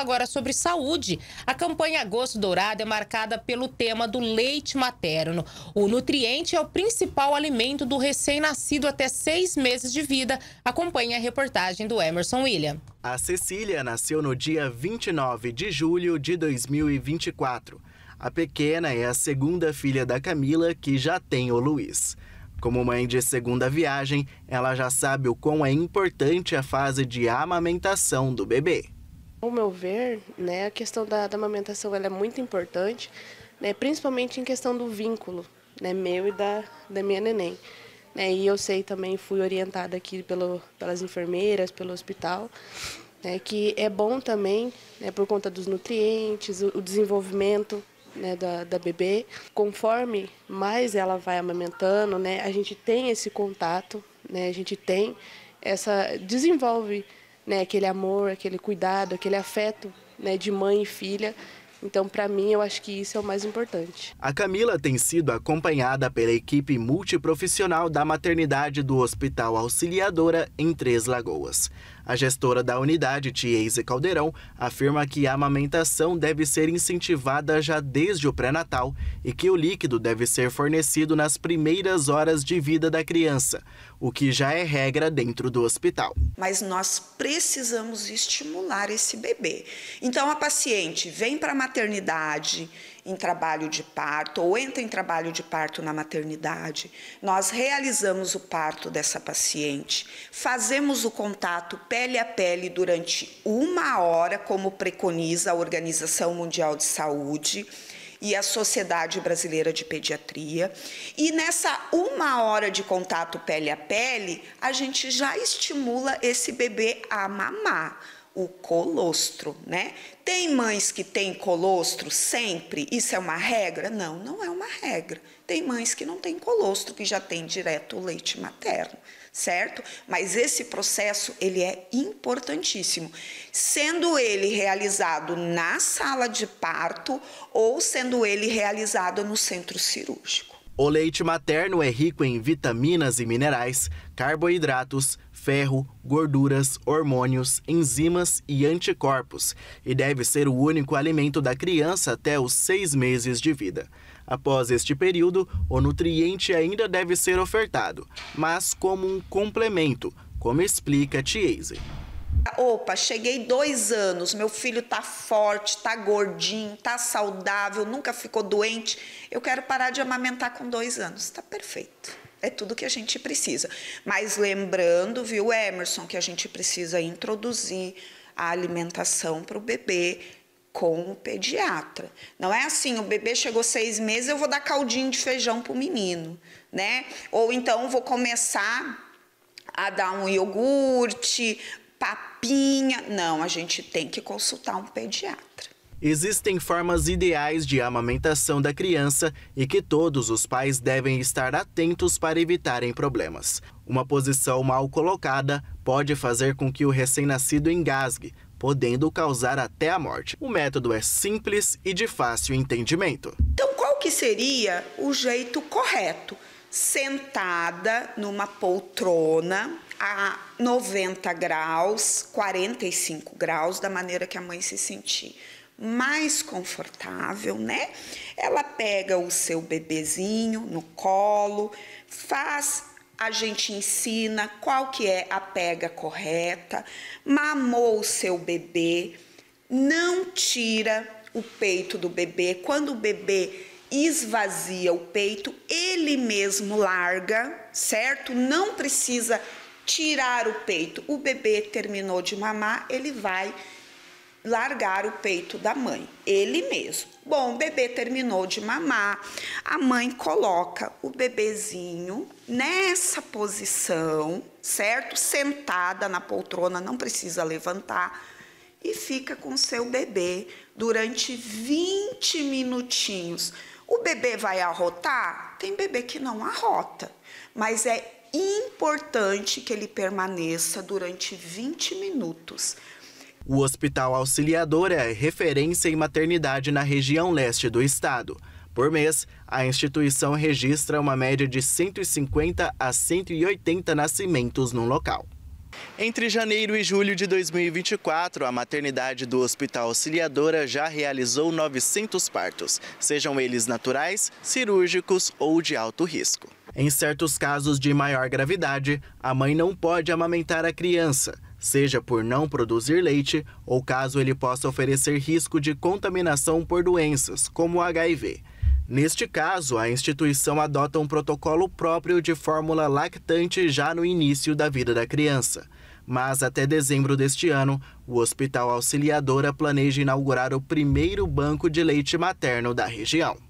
agora sobre saúde. A campanha Agosto Dourado é marcada pelo tema do leite materno. O nutriente é o principal alimento do recém-nascido até seis meses de vida. Acompanhe a reportagem do Emerson William. A Cecília nasceu no dia 29 de julho de 2024. A pequena é a segunda filha da Camila, que já tem o Luiz. Como mãe de segunda viagem, ela já sabe o quão é importante a fase de amamentação do bebê. Ao meu ver, né, a questão da, da amamentação é muito importante, né, principalmente em questão do vínculo né, meu e da, da minha neném. Né, e eu sei também, fui orientada aqui pelo, pelas enfermeiras, pelo hospital, né, que é bom também, né, por conta dos nutrientes, o, o desenvolvimento né, da, da bebê. Conforme mais ela vai amamentando, né, a gente tem esse contato, né, a gente tem essa. desenvolve né, aquele amor, aquele cuidado, aquele afeto né, de mãe e filha. Então, para mim, eu acho que isso é o mais importante. A Camila tem sido acompanhada pela equipe multiprofissional da maternidade do Hospital Auxiliadora em Três Lagoas. A gestora da unidade, Tiese Caldeirão, afirma que a amamentação deve ser incentivada já desde o pré-natal e que o líquido deve ser fornecido nas primeiras horas de vida da criança, o que já é regra dentro do hospital. Mas nós precisamos estimular esse bebê. Então a paciente vem para a maternidade em trabalho de parto ou entra em trabalho de parto na maternidade, nós realizamos o parto dessa paciente, fazemos o contato pele a pele durante uma hora, como preconiza a Organização Mundial de Saúde e a Sociedade Brasileira de Pediatria. E nessa uma hora de contato pele a pele, a gente já estimula esse bebê a mamar o colostro, né? Tem mães que têm colostro sempre? Isso é uma regra? Não, não é uma regra. Tem mães que não têm colostro, que já têm direto o leite materno, certo? Mas esse processo, ele é importantíssimo, sendo ele realizado na sala de parto ou sendo ele realizado no centro cirúrgico. O leite materno é rico em vitaminas e minerais, carboidratos, ferro, gorduras, hormônios, enzimas e anticorpos, e deve ser o único alimento da criança até os seis meses de vida. Após este período, o nutriente ainda deve ser ofertado, mas como um complemento, como explica Tiese. Opa, cheguei dois anos, meu filho tá forte, tá gordinho, tá saudável, nunca ficou doente. Eu quero parar de amamentar com dois anos. Tá perfeito. É tudo que a gente precisa. Mas lembrando, viu, Emerson, que a gente precisa introduzir a alimentação para o bebê com o pediatra. Não é assim, o bebê chegou seis meses, eu vou dar caldinho de feijão para o menino, né? Ou então vou começar a dar um iogurte, papinha. Não, a gente tem que consultar um pediatra. Existem formas ideais de amamentação da criança e que todos os pais devem estar atentos para evitarem problemas. Uma posição mal colocada pode fazer com que o recém-nascido engasgue, podendo causar até a morte. O método é simples e de fácil entendimento. Então, qual que seria o jeito correto? Sentada numa poltrona a 90 graus, 45 graus, da maneira que a mãe se sentir mais confortável, né? Ela pega o seu bebezinho no colo, faz a gente ensina qual que é a pega correta, mamou o seu bebê, não tira o peito do bebê. Quando o bebê esvazia o peito, ele mesmo larga, certo? Não precisa tirar o peito. O bebê terminou de mamar, ele vai largar o peito da mãe, ele mesmo. Bom, o bebê terminou de mamar, a mãe coloca o bebezinho nessa posição, certo? Sentada na poltrona, não precisa levantar, e fica com seu bebê durante 20 minutinhos. O bebê vai arrotar? Tem bebê que não arrota, mas é importante que ele permaneça durante 20 minutos o Hospital Auxiliador é referência em maternidade na região leste do estado. Por mês, a instituição registra uma média de 150 a 180 nascimentos no local. Entre janeiro e julho de 2024, a maternidade do Hospital Auxiliadora já realizou 900 partos, sejam eles naturais, cirúrgicos ou de alto risco. Em certos casos de maior gravidade, a mãe não pode amamentar a criança, seja por não produzir leite ou caso ele possa oferecer risco de contaminação por doenças, como o HIV. Neste caso, a instituição adota um protocolo próprio de fórmula lactante já no início da vida da criança. Mas até dezembro deste ano, o Hospital Auxiliadora planeja inaugurar o primeiro banco de leite materno da região.